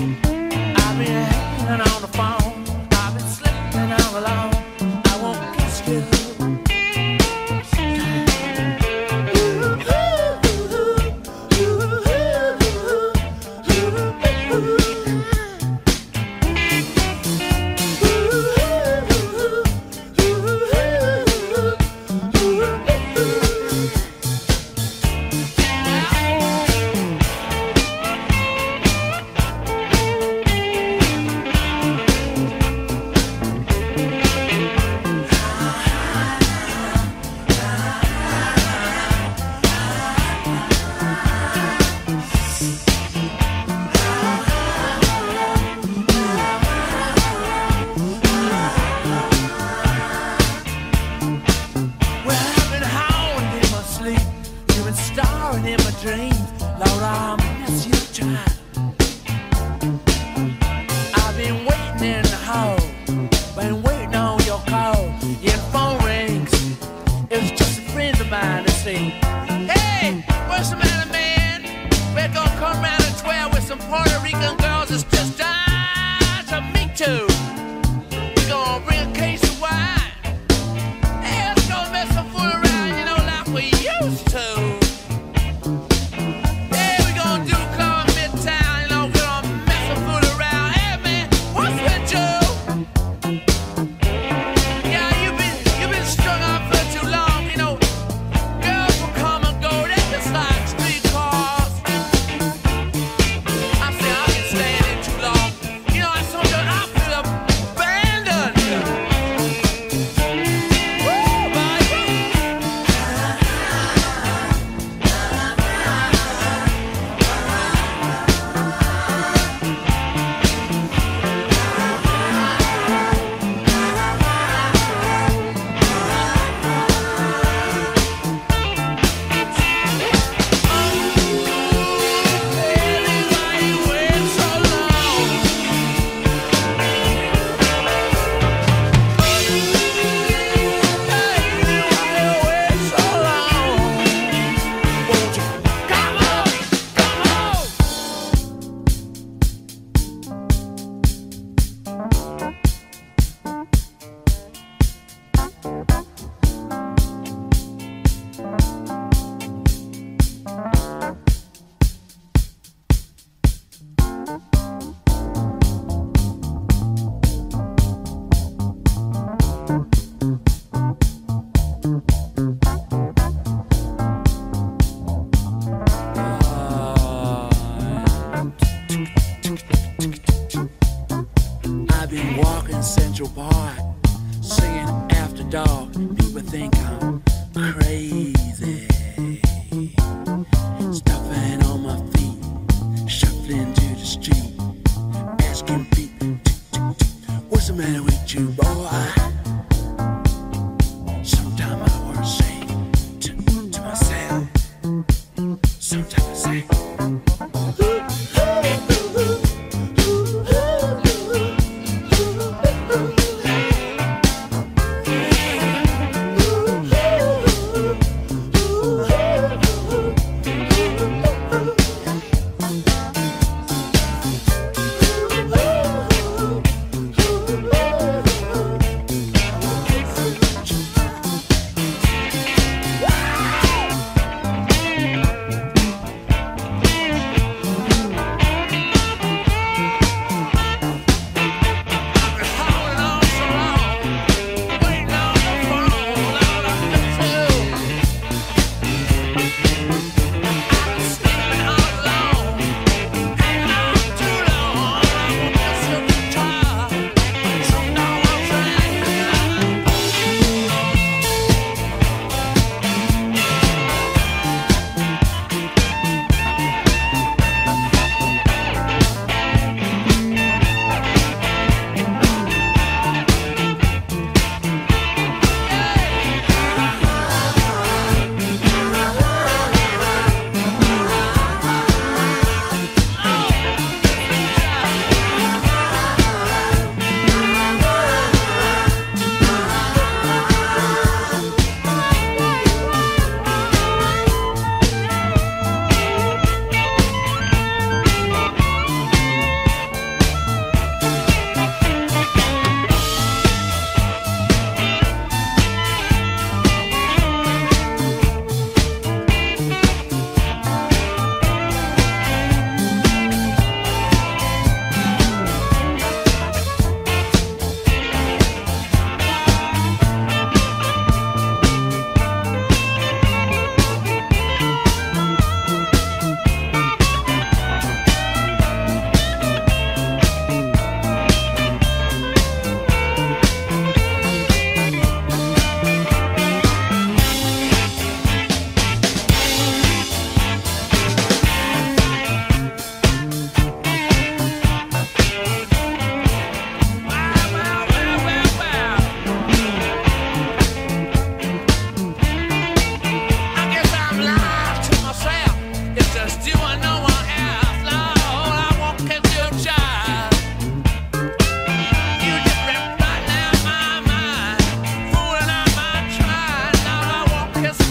I've been hanging on. dream Laura, I miss you, child I've been waiting in the hall Been waiting on your call. Your phone rings It's just a friend of mine to see. Hey, what's the matter, man? We're gonna come round at 12 with some Puerto Rican girls It's just ah, to meet you We're gonna bring a case of wine. Hey, let's go fool around You know, like we used to. heart. Singing after dark, people think I'm crazy. Stuffing on my feet, shuffling to the street, asking people, what's the matter with you, boy?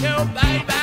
your baby.